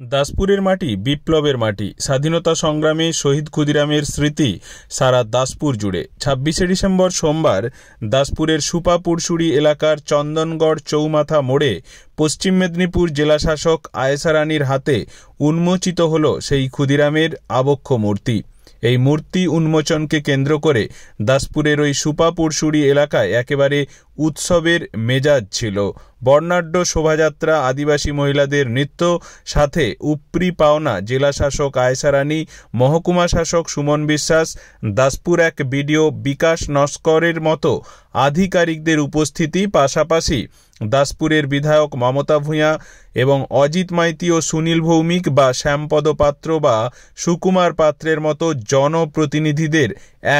দাসপুরের মাটি, বিপ্লবের মাটি। স্বাধীনতা সংগ্রামে শহীদ ক্ষুদিরামের স্মৃতি সারা দাসপুর জুড়ে। ছাব্বিশে ডিসেম্বর সোমবার দাসপুরের সুপাপুরসুড়ি এলাকার চন্দনগড় চৌমাথা মোড়ে পশ্চিম মেদিনীপুর জেলাশাসক আয়েশা রানীর হাতে উন্মোচিত হল সেই ক্ষুদিরামের আবক্ষ মূর্তি। এই মূর্তি উন্মোচনকে কেন্দ্র করে দাসপুরের ওই সুপাপুরসুড়ি এলাকায় একেবারে উৎসবের মেজাজ ছিল। বর্ণাঢ্য শোভাযাত্রা, আদিবাসী মহিলাদের নৃত্য, সাথে উপরি পাওনা জেলা শাসক আয়সা রানী মহকুমা শাসক সুমন বিশ্বাস, দাসপুর এক বিডিও বিকাশ নস্করের মতো আধিকারিকদের উপস্থিতি পাশাপাশি দাসপুরের বিধায়ক মমতা ভূঁইয়া এবং অজিত মাইতি ও সুনীল ভৌমিক বা শ্যামপদ পাত্র বা সুকুমার পাত্রের মতো জনপ্রতিনিধিদের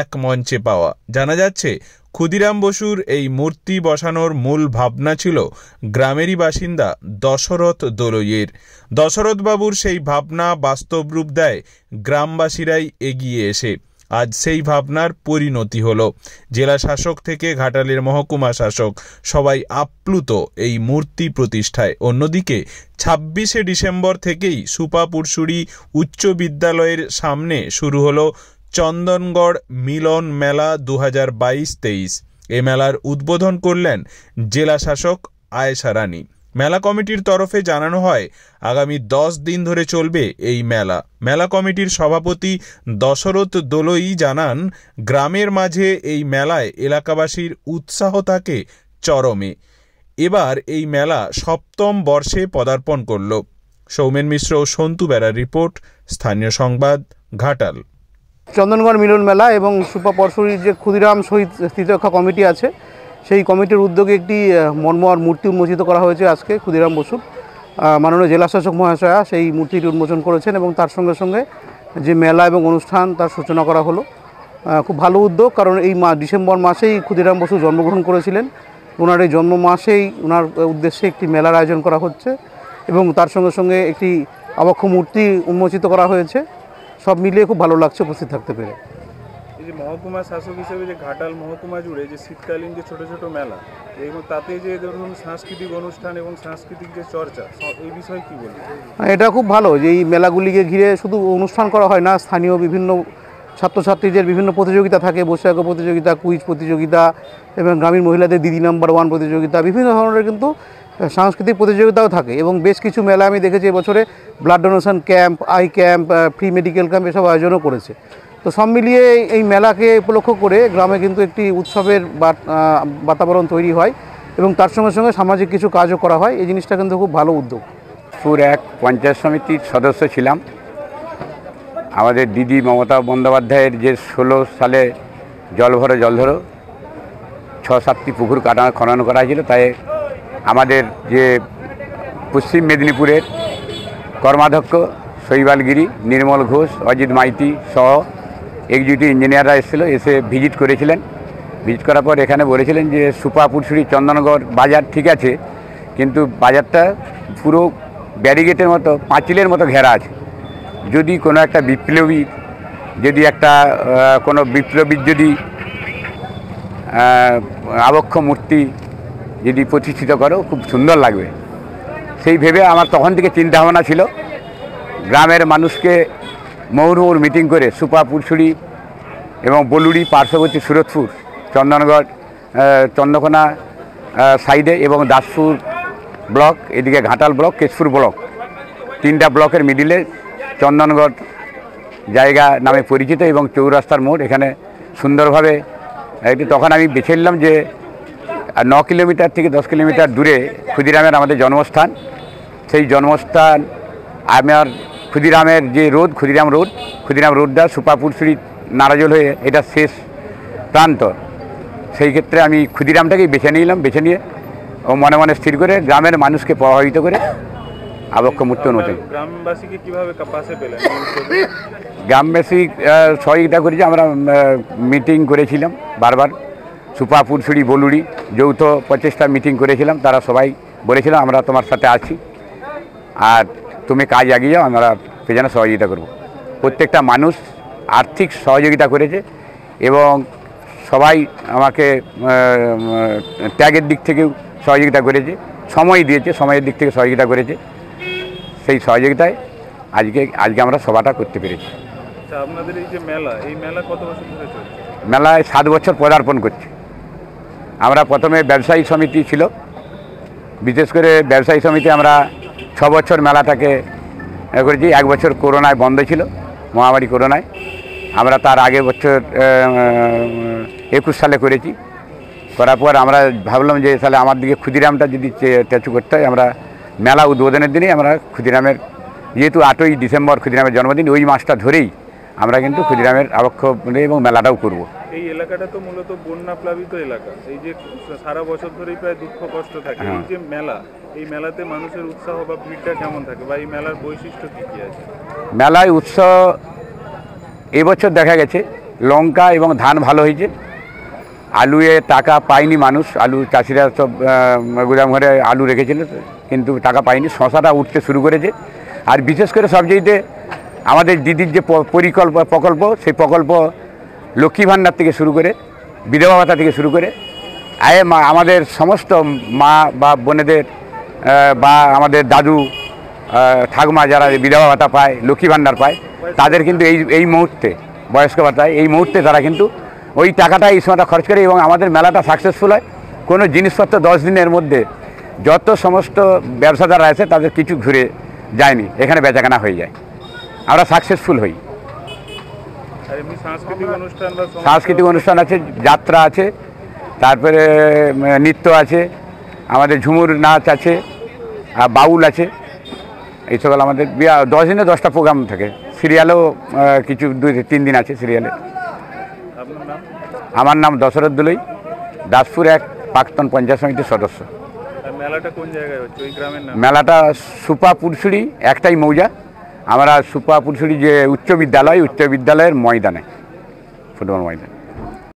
এক মঞ্চে পাওয়া। জানা যাচ্ছে, ক্ষুদিরাম বসুর এই মূর্তি বসানোর মূল ভাবনা ছিল গ্রামেরই বাসিন্দা দশরথ দোলইয়ের। দশরথবাবুর সেই ভাবনা বাস্তব রূপ দেয় গ্রামবাসীরাই এগিয়ে এসে। আজ সেই ভাবনার পরিণতি হল। জেলা শাসক থেকে ঘাটালের মহকুমা শাসক সবাই আপ্লুত এই মূর্তি প্রতিষ্ঠায়। অন্যদিকে, ছাব্বিশে ডিসেম্বর থেকেই সুপাপুরসুরি উচ্চ বিদ্যালয়ের সামনে শুরু হলো চন্দনগড় মিলন মেলা দু হাজার বাইশ তেইশ। এ মেলার উদ্বোধন করলেন জেলা শাসক আয়েশা রানী। মেলা কমিটির তরফে জানানো হয়, আগামী দশ দিন ধরে চলবে এই মেলা। মেলা কমিটির সভাপতি দশরথ দোলই জানান, গ্রামের মাঝে এই মেলায় এলাকাবাসীর উৎসাহ থাকে চরমে। এবার এই মেলা সপ্তম বর্ষে পদার্পণ করল। সৌমেন মিশ্র ও সন্তু বেড়ার রিপোর্ট, স্থানীয় সংবাদ, ঘাটাল। চন্দনগড় মিলন মেলা এবং সুপা পরশুরির যে ক্ষুদিরাম শহীদ স্মৃতিরক্ষা কমিটি আছে সেই কমিটির উদ্যোগে একটি মনমোহর মূর্তি উন্মোচিত করা হয়েছে আজকে ক্ষুদিরাম বসুর মাননীয় জেলাশাসক মহাশয়া সেই মূর্তিটি উন্মোচন করেছেন এবং তার সঙ্গে সঙ্গে যে মেলা এবং অনুষ্ঠান তার সূচনা করা হলো। খুব ভালো উদ্যোগ কারণ এই মা, ডিসেম্বর মাসেই ক্ষুদিরাম বসু জন্মগ্রহণ করেছিলেন। ওনার এই জন্ম মাসেই ওনার উদ্দেশ্যে একটি মেলার আয়োজন করা হচ্ছে এবং তার সঙ্গে সঙ্গে একটি আবক্ষ মূর্তি উন্মোচিত করা হয়েছে। সব মিলিয়ে খুব ভালো লাগছে উপস্থিত থাকতে পেরে। যে মহকুমা শাসক হিসেবে যে ঘাটাল মহকুমা জুড়ে যে শীতকালীন যে ছোট ছোট মেলা, এবং তাতে যে ধরুন সাংস্কৃতিক অনুষ্ঠান এবং সাংস্কৃতিক যে চর্চা এই বিষয়ে কি বলবেন? এটা খুব ভালো যে এই মেলাগুলিকে ঘিরে শুধু অনুষ্ঠান করা হয় না, স্থানীয় বিভিন্ন ছাত্রছাত্রীদের বিভিন্ন প্রতিযোগিতা থাকে, বৈশাখ প্রতিযোগিতা, কুইজ প্রতিযোগিতা, এবং গ্রামীণ মহিলাদের দিদি নাম্বার ওয়ান প্রতিযোগিতা, বিভিন্ন ধরনের কিন্তু সাংস্কৃতিক প্রতিযোগিতাও থাকে। এবং বেশ কিছু মেলা আমি দেখেছি এবছরে, blood donation camp, eye camp free medical camp এসব আয়োজনও করেছে। তো সব মিলিয়ে এই মেলাকে উপলক্ষ করে গ্রামে কিন্তু একটি উৎসবের বাতাবরণ তৈরি হয় এবং তার সঙ্গে সঙ্গে সামাজিক কিছু কাজও করা হয়। এই জিনিসটা কিন্তু খুব ভালো উদ্যোগ। সুর এক, পঞ্চায়েত সমিতির সদস্য ছিলাম। আমাদের দিদি মমতা বন্দ্যোপাধ্যায়ের যে ষোলো সালে জল ভরো, জল ধরো, ছ সাতটি পুকুর কাটা, খনন করা হয়েছিল, তাই আমাদের যে পশ্চিম মেদিনীপুরের কর্মাধ্যক্ষ শৈবালগিরি, নির্মল ঘোষ, অজিত মাইতি সহ এক্সিকিউটিভ ইঞ্জিনিয়াররা এসেছিল, এসে ভিজিট করেছিলেন। ভিজিট করার পর এখানে বলেছিলেন যে সুপাপুরসুরি চন্দনগড় বাজার ঠিক আছে, কিন্তু বাজারটা পুরো ব্যারিগেটের মতো, পাঁচিলের মতো ঘেরা আছে। যদি কোনো একটা বিপ্লবী, যদি একটা কোনো বিপ্লবীর যদি আবক্ষ মূর্তি যদি প্রতিষ্ঠিত করো, খুব সুন্দর লাগবে। সেই ভেবে আমার তখন থেকে চিন্তা ভাবনা ছিল, গ্রামের মানুষকে মৌরমৌর মিটিং করে সুপা পুরসুড়ি এবং বলুড়ি, পার্শ্ববর্তী সুরতপুর, চন্দনগড় চন্দ্রকোনা সাইডে এবং দাসপুর ব্লক, এদিকে ঘাটাল ব্লক, কেশপুর ব্লক। তিনটা ব্লকের মিডিলে চন্দনগড় জায়গা নামে পরিচিত এবং চৌরাস্তার মোড়। এখানে সুন্দরভাবে একটি তখন আমি বেছে নিলাম যে ন কিলোমিটার থেকে দশ কিলোমিটার দূরে ক্ষুদিরামের আমাদের জন্মস্থান। সেই জন্মস্থান আমার ক্ষুদিরামের যে রোড ক্ষুদিরাম রোড ক্ষুদিরাম রোডটা সুপাপুরশ্রী নারাজল হয়ে এটা শেষ প্রান্ত। সেই ক্ষেত্রে আমি ক্ষুদিরামটাকেই বেছে নিলাম বেছে নিয়ে ও মনে মনে স্থির করে গ্রামের মানুষকে প্রভাবিত করে আবক্ষ গ্রামবাসীকে কীভাবে পাশে পেলেন গ্রামবাসী সহযোগিতা করেছে আমরা মিটিং করেছিলাম বারবার। সুপাপুর সুপাপুরসুড়ি বলুড়ি যৌথ প্রচেষ্টা মিটিং করেছিলাম তারা সবাই বলেছিলাম আমরা তোমার সাথে আছি। আর তুমি কাজ এগিয়ে যাও আমরা সেজন্য সহযোগিতা করব। প্রত্যেকটা মানুষ আর্থিক সহযোগিতা করেছে এবং সবাই আমাকে ত্যাগের দিক থেকেও সহযোগিতা করেছে সময় দিয়েছে সময়ের দিক থেকে সহযোগিতা করেছে। সেই সহযোগিতায় আজকে আজকে আমরা সভাটা করতে পেরেছি। আচ্ছা আপনাদের এই যে মেলা এই মেলা কত বছর ধরে চলছে? মেলায় সাত বছর পদার্পণ করছি। আমরা প্রথমে ব্যবসায়ী সমিতি ছিল। বিশেষ করে ব্যবসায়ী সমিতি আমরা ছ বছর মেলাটাকে এ করেছি। এক বছর করোনায় বন্ধ ছিল মহামারী করোনায়। আমরা তার আগে বছর একুশ সালে করেছি। করার পর আমরা ভাবলাম যে তাহলে আমার দিকে ক্ষুদিরামটা যদি চে- করতে হয় আমরা মেলা উদ্বোধনের দিনেই আমরা ক্ষুদিরামের যেহেতু আটই ডিসেম্বর ক্ষুদিরামের জন্মদিন ওই মাসটা ধরেই আমরা কিন্তু ক্ষুদিরামের আবক্ষ এবং মেলাটাও করব। এই এলাকাটা তো মূলত বন্যা প্লাবিত এলাকা। এই যে সারা বছর ধরেই প্রায় দুঃখ কষ্ট থাকে। এই যে মেলা এই মেলাতে মানুষের উৎসাহ বা ভিড়টা কেমন থাকে বা এই মেলার বৈশিষ্ট্য কি কি আছে? মেলায় উৎসব এবছর দেখা গেছে। লঙ্কা এবং ধান ভালো হয়েছে। আলুয়ে টাকা পায়নি মানুষ। আলু চাষিরা সব গুদাম ঘরে আলু রেখেছিল কিন্তু টাকা পায়নি। শশাটা উঠতে শুরু করেছে। আর বিশেষ করে সবচেয়েতে আমাদের দিদির যে পরিকল্প প্রকল্প সেই প্রকল্প লক্ষ্মী ভাণ্ডার থেকে শুরু করে, বিধবা ভাতা থেকে শুরু করে, আয়ে মা, আমাদের সমস্ত মা বা বোনেদের বা আমাদের দাদু ঠাকুমা যারা বিধবা ভাতা পায়, লক্ষ্মী ভাণ্ডার পায়, তাদের কিন্তু এই এই মুহূর্তে, বয়স্ক ভাতায়, এই মুহূর্তে তারা কিন্তু ওই টাকাটা এই সময়টা খরচ করে এবং আমাদের মেলাটা সাকসেসফুল হয়। কোনো জিনিসপত্র দশ দিনের মধ্যে যত সমস্ত ব্যবসাদাররা আছে, তাদের কিছু ঘুরে যায়নি, এখানে বেচাকেনা হয়ে যায়। আমরা সাকসেসফুল হই। সাংস্কৃতিক অনুষ্ঠান আছে যাত্রা আছে তারপরে নৃত্য আছে আমাদের ঝুমুর নাচ আছে আর বাউল আছে। এই সকল আমাদের বিয়া- দশ দিনে দশটা প্রোগ্রাম থাকে। সিরিয়ালও কিছু দুই তিন দিন আছে সিরিয়ালে। আমার নাম দশরথ দুলই। দাসপুর এক প্রাক্তন পঞ্চায়েত সমিতির সদস্য। মেলাটা কোন জায়গায় হচ্ছে? ওই গ্রামের নাম? মেলাটা সুপা পুরসুরি একটাই মৌজা। আমরা সুপা পুরসুরি যে উচ্চ বিদ্যালয় উচ্চ বিদ্যালয়ের ময়দানে ফুটবল ময়দান।